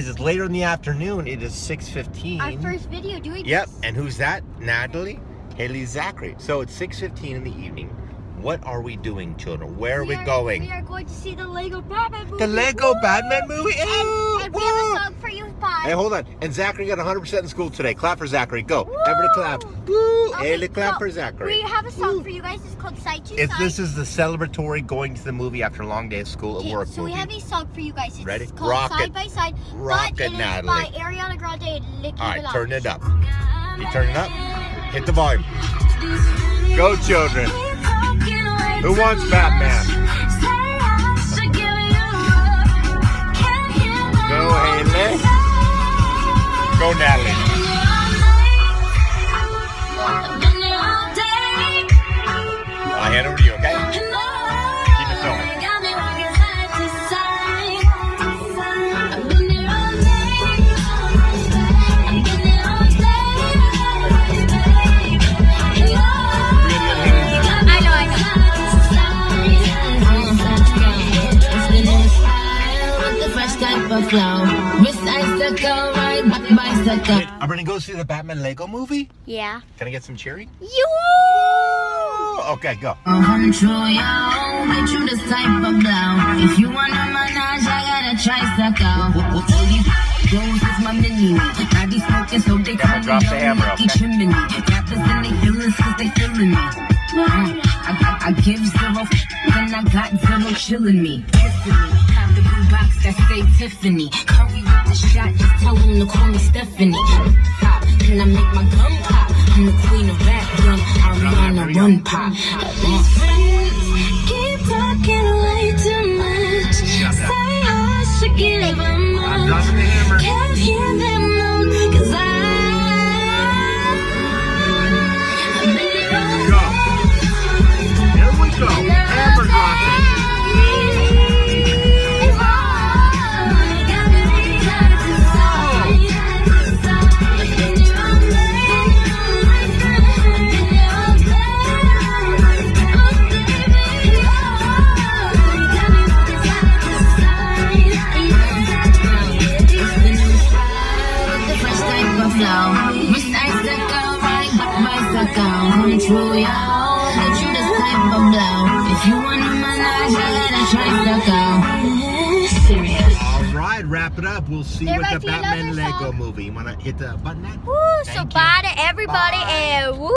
guys, it's later in the afternoon. It is 6.15. Our first video doing Yep, this. and who's that? Natalie, Haley, Zachary. So it's 6.15 in the evening. What are we doing, children? Where are we, are, going? We are going to see the Lego Batman movie. The Lego Woo! Batman movie? Ew, And, and we have a song for you, bye. Hey, hold on. And Zachary got 100% in school today. Clap for Zachary. Go. Woo! Everybody clap. Woo! Okay, Haley, clap so for Zachary. We have a song for you guys. It's called Side to If Side. this is the celebratory going to the movie after a long day of school at work so movie. we have a song for you guys. It's Ready? called Rock Side it. by Side. Rock but it, Natalie. by Ariana Grande and Nicki All right, Minaj. turn it up. You turn it up? Hit the volume. Go, children. Who wants Batman? Go, Haley. Go, Natalie. I'll hand over to I'm gonna go see the Batman Lego movie. Yeah. Can I get some cheering? You. Okay, go. I'm true, yo. Get you this type of blow. If you wanna manage, I got a tricycle. All these girls is my mini. Now these smoking, so they Yeah, drop the hammer, Nicky okay? Chimney. Rappers and they feelings cause they feeling me. Mm, I, I, I give zero f- and I got zero chilling me. Kissing me. That say Tiffany. Curry with the shot, just tell them to call me Stephanie. Pop, and I make my gun pop. I'm the queen of rap, young Ariana Run Pop. These friends keep talking way too much. Say I should give them up. True, yo. Get you this type of blow. If you wanna manage, I got a tricycle. Serious. All right, wrap it up. We'll see There what the Batman Lego song. movie. You wanna hit the button? Nat? Woo, so you. bye to everybody Bye. and woo.